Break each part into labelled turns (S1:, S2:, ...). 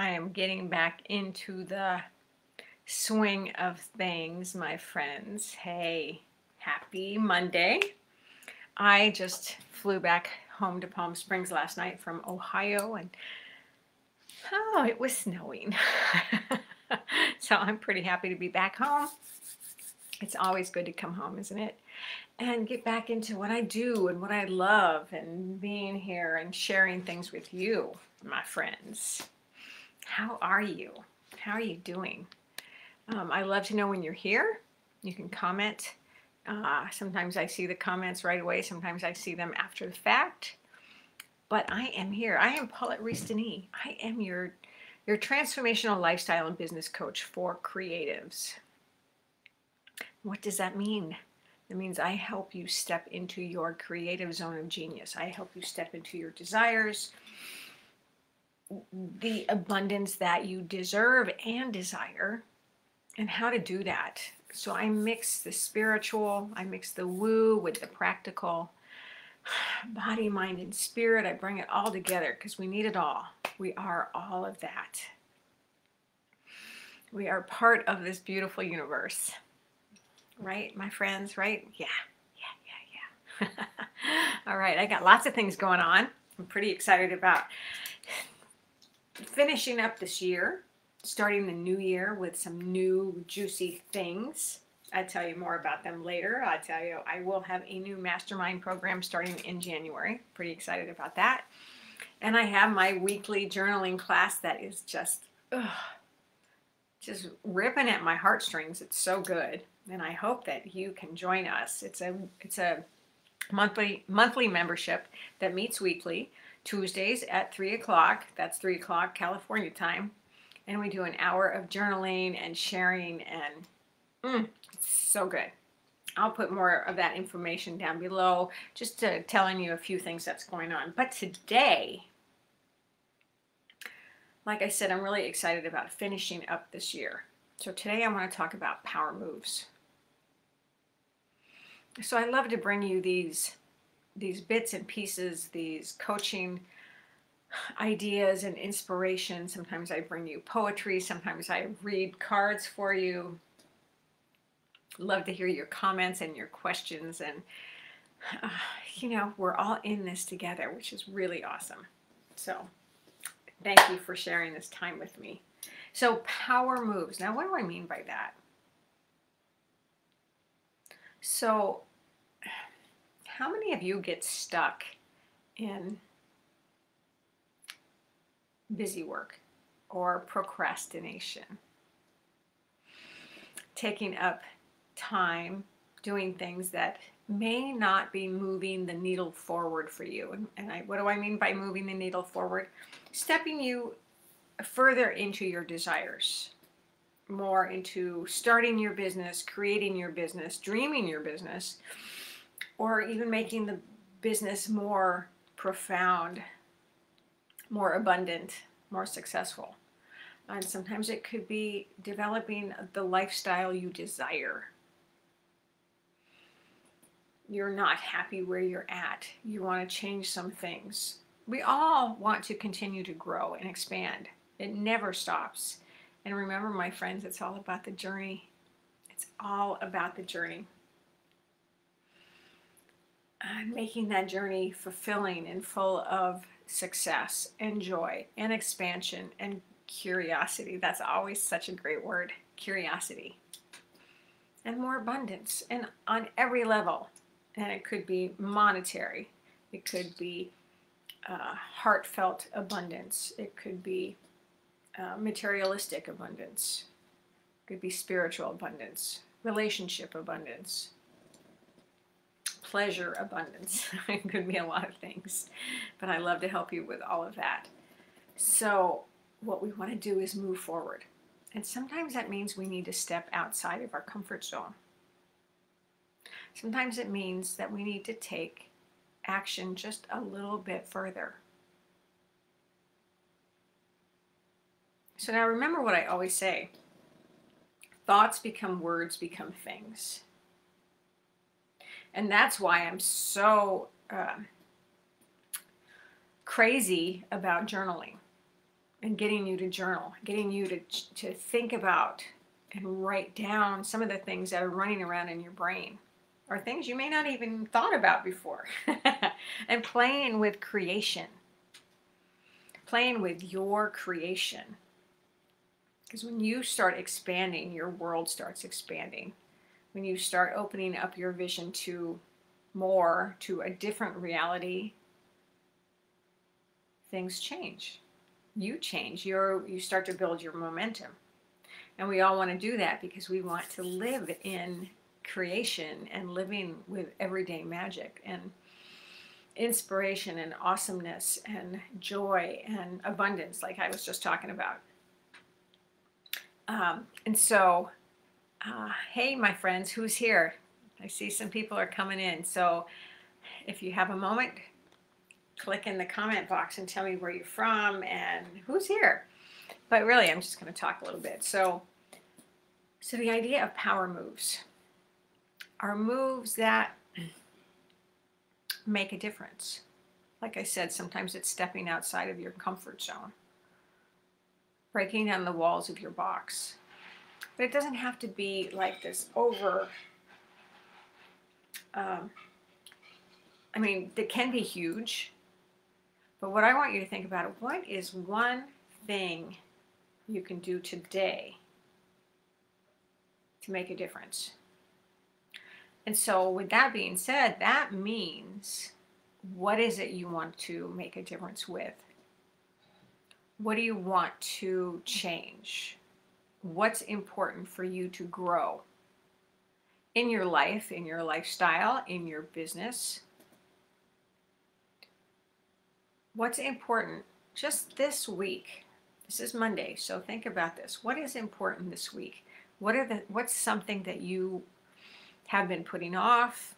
S1: I am getting back into the swing of things, my friends. Hey, happy Monday. I just flew back home to Palm Springs last night from Ohio and oh, it was snowing. so I'm pretty happy to be back home. It's always good to come home, isn't it? And get back into what I do and what I love and being here and sharing things with you, my friends. How are you? How are you doing? Um, I love to know when you're here. You can comment. Uh, sometimes I see the comments right away. Sometimes I see them after the fact. But I am here. I am Paulette Rees-Denis. I am your your transformational lifestyle and business coach for creatives. What does that mean? It means I help you step into your creative zone of genius. I help you step into your desires, the abundance that you deserve and desire, and how to do that. So I mix the spiritual, I mix the woo with the practical, body, mind, and spirit. I bring it all together because we need it all. We are all of that. We are part of this beautiful universe. Right, my friends? Right? Yeah, yeah, yeah, yeah. all right, I got lots of things going on. I'm pretty excited about finishing up this year, starting the new year with some new juicy things. I'll tell you more about them later. I'll tell you, I will have a new mastermind program starting in January. Pretty excited about that. And I have my weekly journaling class that is just, ugh, just ripping at my heartstrings. It's so good. And I hope that you can join us. It's a, it's a monthly, monthly membership that meets weekly. Tuesdays at 3 o'clock. That's 3 o'clock California time. And we do an hour of journaling and sharing, and mm, it's so good. I'll put more of that information down below, just telling you a few things that's going on. But today, like I said, I'm really excited about finishing up this year. So today I want to talk about power moves. So I love to bring you these these bits and pieces, these coaching ideas and inspiration. Sometimes I bring you poetry, sometimes I read cards for you. Love to hear your comments and your questions. And, uh, you know, we're all in this together, which is really awesome. So, thank you for sharing this time with me. So, power moves. Now, what do I mean by that? So, how many of you get stuck in busy work or procrastination? Taking up time doing things that may not be moving the needle forward for you. And, I, what do I mean by moving the needle forward? Stepping you further into your desires, more into starting your business, creating your business, dreaming your business or even making the business more profound, more abundant, more successful. And sometimes it could be developing the lifestyle you desire. You're not happy where you're at. You want to change some things. We all want to continue to grow and expand. It never stops. And remember, my friends, it's all about the journey. It's all about the journey and making that journey fulfilling and full of success and joy and expansion and curiosity. That's always such a great word curiosity. And more abundance, and on every level. And it could be monetary, it could be uh, heartfelt abundance, it could be uh, materialistic abundance, it could be spiritual abundance, relationship abundance, pleasure abundance. it could be a lot of things, but I love to help you with all of that. So, what we want to do is move forward. And sometimes that means we need to step outside of our comfort zone. Sometimes it means that we need to take action just a little bit further. So now remember what I always say thoughts become words, become things. And that's why I'm so uh, crazy about journaling. and getting you to journal, getting you to, to think about and write down some of the things that are running around in your brain or things you may not even thought about before. And playing with creation. Playing with your creation. Because when you start expanding your world starts expanding when you start opening up your vision to more to a different reality things change. You change. You you start to build your momentum. And we all want to do that because we want to live in creation and living with everyday magic and inspiration and awesomeness and joy and abundance, like I was just talking about. Um, and so, uh, hey, my friends, who's here? I see some people are coming in. So, if you have a moment, click in the comment box and tell me where you're from and who's here. But really, I'm just going to talk a little bit. So, so the idea of power moves are moves that make a difference. Like I said, sometimes it's stepping outside of your comfort zone, breaking down the walls of your box. But it doesn't have to be like this over. Um, I mean, it can be huge. But what I want you to think about what is one thing you can do today to make a difference. And so, with that being said, that means what is it you want to make a difference with? What do you want to change? What's important for you to grow in your life, in your lifestyle, in your business? What's important just this week? This is Monday, so think about this. What is important this week? What are the what's something that you have been putting off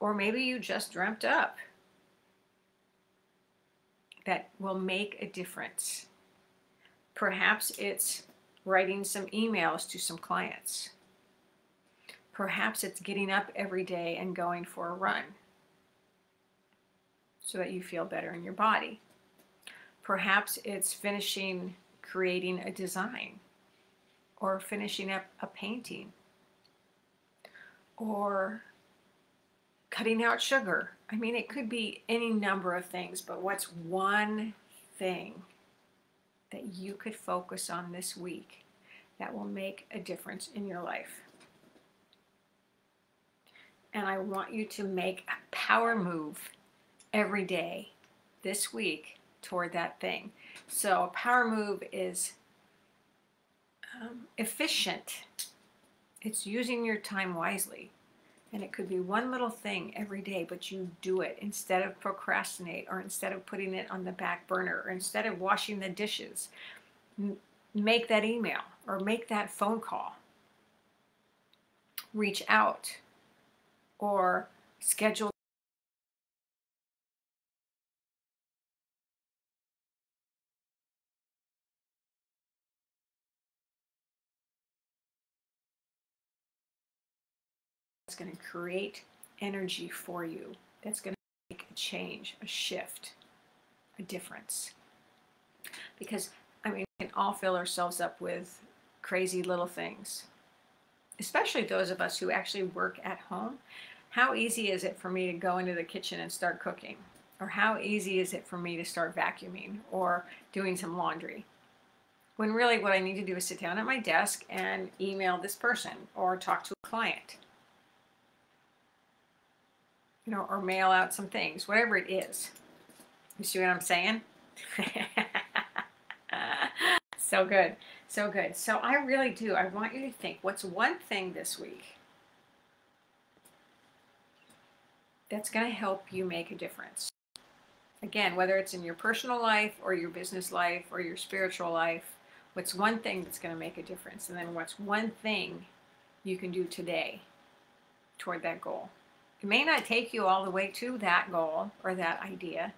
S1: or maybe you just dreamt up that will make a difference. Perhaps it's writing some emails to some clients. Perhaps it's getting up every day and going for a run so that you feel better in your body. Perhaps it's finishing creating a design or finishing up a painting or cutting out sugar. I mean, it could be any number of things, but what's one thing that you could focus on this week that will make a difference in your life? And I want you to make a power move every day this week toward that thing. So, a power move is um, efficient. It's using your time wisely. And it could be one little thing every day, but you do it instead of procrastinate or instead of putting it on the back burner or instead of washing the dishes. Make that email or make that phone call. Reach out or schedule that's going to create energy for you, that's going to make a change, a shift, a difference. Because, I mean, we can all fill ourselves up with crazy little things, especially those of us who actually work at home. How easy is it for me to go into the kitchen and start cooking? Or how easy is it for me to start vacuuming or doing some laundry? When really what I need to do is sit down at my desk and email this person or talk to a client you know, or mail out some things, whatever it is. You see what I'm saying? so good. So good. So I really do. I want you to think what's one thing this week that's going to help you make a difference? Again, whether it's in your personal life or your business life or your spiritual life, what's one thing that's going to make a difference? And then what's one thing you can do today toward that goal? It may not take you all the way to that goal or that idea.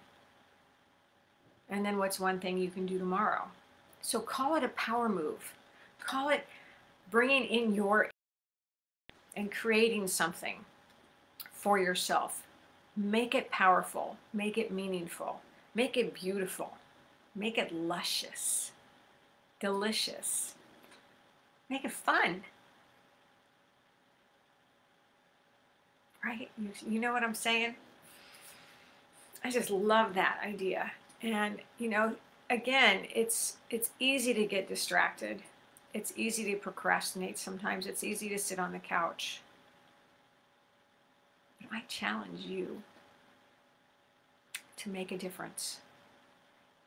S1: And then what's one thing you can do tomorrow? So call it a power move. Call it bringing in your and creating something for yourself. Make it powerful, make it meaningful, make it beautiful, make it luscious. delicious. Make it fun. Right? You, you know what I'm saying? I just love that idea. And, you know, again, it's it's easy to get distracted. It's easy to procrastinate sometimes. It's easy to sit on the couch. But I challenge you to make a difference.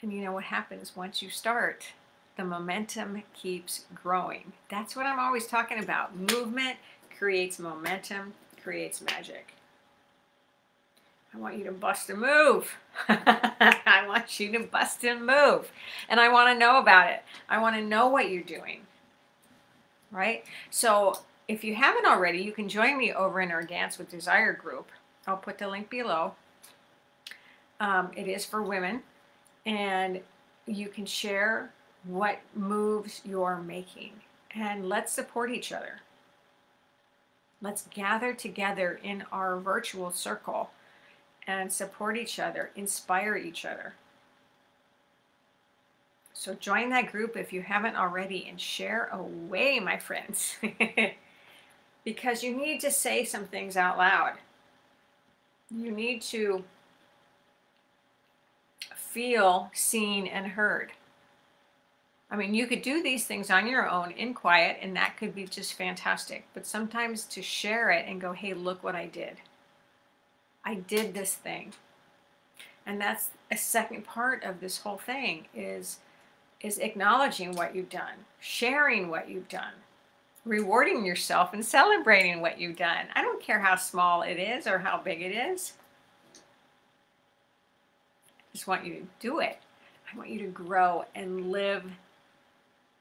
S1: And you know what happens once you start? The momentum keeps growing. That's what I'm always talking about. Movement creates momentum, creates magic. I want you to bust a move. I want you to bust and move. And I want to know about it. I want to know what you're doing. Right? So if you haven't already, you can join me over in our Dance with Desire group. I'll put the link below. Um, it is for women. And you can share what moves you're making. And let's support each other. Let's gather together in our virtual circle and support each other, inspire each other. So join that group if you haven't already and share away, my friends. because you need to say some things out loud. You need to feel seen and heard. I mean, you could do these things on your own in quiet, and that could be just fantastic. But sometimes to share it and go, hey, look what I did. I did this thing. And that's a second part of this whole thing is is acknowledging what you've done, sharing what you've done, rewarding yourself and celebrating what you've done. I don't care how small it is or how big it is. I just want you to do it. I want you to grow and live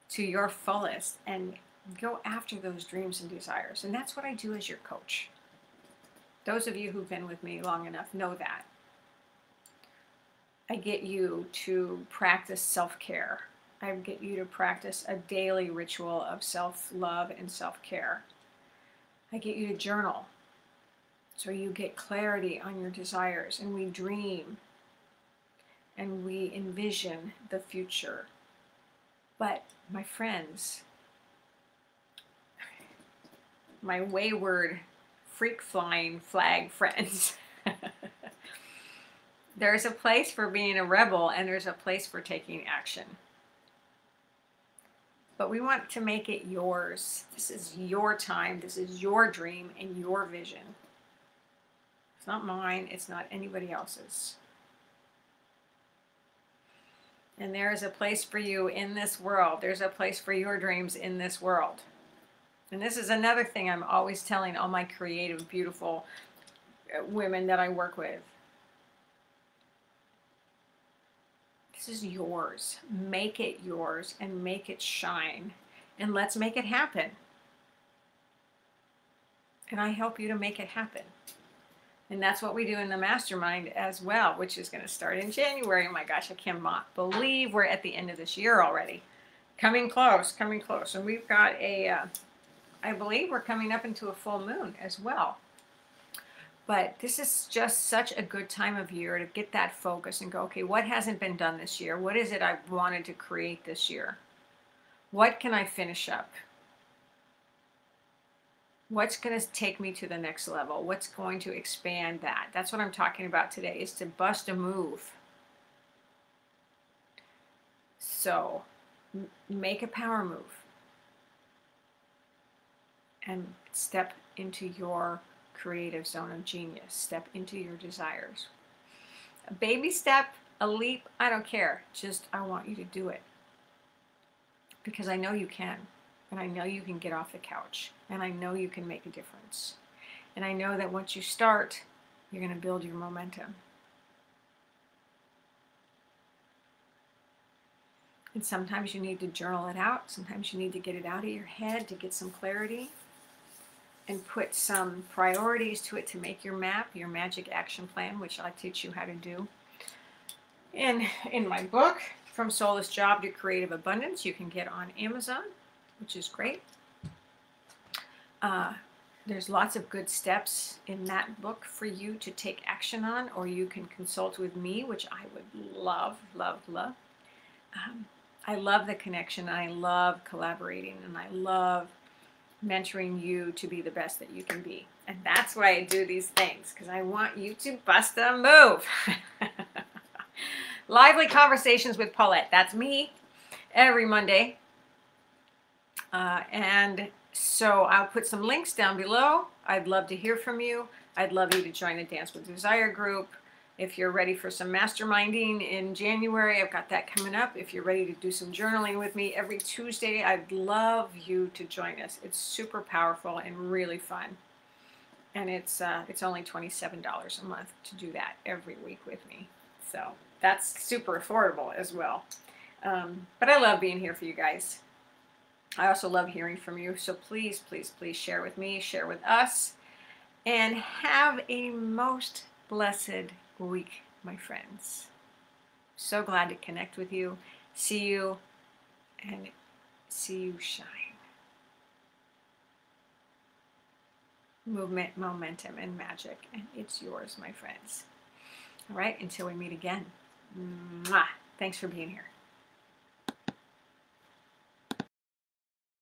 S1: to your fullest and go after those dreams and desires. And that's what I do as your coach. Those of you who've been with me long enough know that. I get you to practice self care. I get you to practice a daily ritual of self love and self care. I get you to journal so you get clarity on your desires and we dream and we envision the future. But, my friends, my wayward freak flying flag friends. there's a place for being a rebel and there's a place for taking action. But we want to make it yours. This is your time. This is your dream and your vision. It's not mine. It's not anybody else's. And there is a place for you in this world. There's a place for your dreams in this world. And this is another thing I'm always telling all my creative, beautiful uh, women that I work with. This is yours. Make it yours and make it shine. And let's make it happen. And I help you to make it happen. And that's what we do in the mastermind as well, which is going to start in January. Oh my gosh, I cannot believe we're at the end of this year already. Coming close, coming close. And we've got a. Uh, I believe we're coming up into a full moon as well. But this is just such a good time of year to get that focus and go, okay, what hasn't been done this year? What is it I wanted to create this year? What can I finish up? What's going to take me to the next level? What's going to expand that? That's what I'm talking about today is to bust a move. So make a power move and step into your creative zone of genius. Step into your desires. A baby step, a leap, I don't care. Just I want you to do it. Because I know you can. And I know you can get off the couch. And I know you can make a difference. And I know that once you start, you're going to build your momentum. And sometimes you need to journal it out. Sometimes you need to get it out of your head to get some clarity and put some priorities to it to make your map, your magic action plan, which I teach you how to do. In, in my book, From Soulless Job to Creative Abundance, you can get on Amazon, which is great. Uh, there's lots of good steps in that book for you to take action on, or you can consult with me, which I would love, love, love. Um, I love the connection. I love collaborating and I love mentoring you to be the best that you can be. And that's why I do these things because I want you to bust a move. Lively conversations with Paulette. That's me every Monday. Uh, and so I'll put some links down below. I'd love to hear from you. I'd love you to join the Dance with Desire group. If you're ready for some masterminding in January, I've got that coming up. If you're ready to do some journaling with me every Tuesday, I'd love you to join us. It's super powerful and really fun. And it's uh, it's only $27 a month to do that every week with me. So that's super affordable as well. Um, but I love being here for you guys. I also love hearing from you. So please, please, please share with me, share with us, and have a most blessed week, my friends. So glad to connect with you, see you, and see you shine. Movement, momentum, and magic. And it's yours, my friends. All right, until we meet again. Mwah. Thanks for being here.